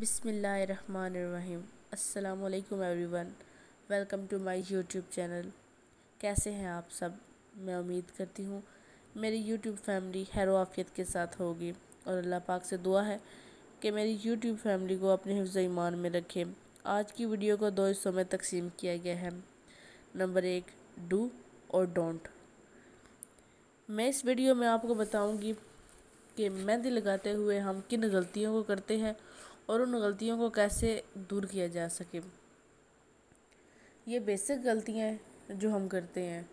बिसमीम वालेकुम everyone. Welcome to my YouTube channel. कैसे हैं आप सब? मैं उम्मीद करती हूँ मेरी यूट्यूब फैमिली हैरो आफियत के साथ होगी और अल्लाह पाक से दुआ है कि मेरी यूट्यूब फैमिली को अपने हिफ्ज़ ईमान में रखें। आज की वीडियो को दो हिस्सों में तकसीम किया गया है। नंबर एक, डू और डोंट। मैं इस वीडियो में आपको बताऊँगी कि मेहंदी लगाते हुए हम किन गलतियों को करते हैं और उन गलतियों को कैसे दूर किया जा सके। ये बेसिक गलतियाँ जो हम करते हैं।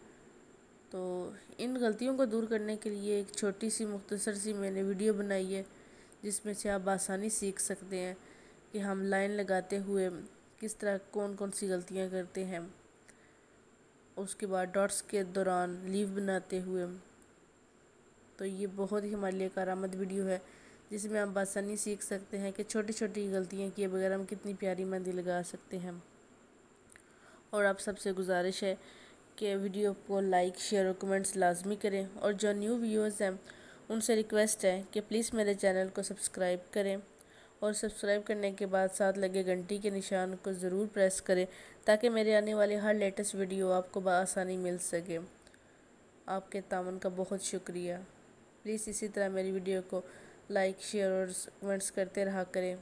तो इन गलतियों को दूर करने के लिए एक छोटी सी मुख्तसर सी मैंने वीडियो बनाई है, जिसमें से आप आसानी सीख सकते हैं कि हम लाइन लगाते हुए किस तरह कौन कौन सी गलतियाँ करते हैं। उसके बाद डॉट्स के दौरान लीव बनाते हुए। तो ये बहुत ही हमारे लिए कारामद वीडियो है। जिसमें आप आसानी सीख सकते हैं कि छोटी छोटी गलतियाँ किए बगैर हम कितनी प्यारी मेहंदी लगा सकते हैं। और आप सबसे गुजारिश है कि वीडियो को लाइक, शेयर और कमेंट्स लाजमी करें। और जो न्यू व्यूअर्स हैं, उनसे रिक्वेस्ट है कि प्लीज़ मेरे चैनल को सब्सक्राइब करें। और सब्सक्राइब करने के बाद साथ लगे घंटी के निशान को ज़रूर प्रेस करें, ताकि मेरे आने वाले हर लेटेस्ट वीडियो आपको बसानी मिल सके। आपके तामन का बहुत शुक्रिया। प्लीज़ इसी तरह मेरी वीडियो को लाइक शेयर और कमेंट्स करते रहा करें।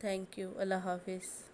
थैंक यू अल्लाह हाफिज़।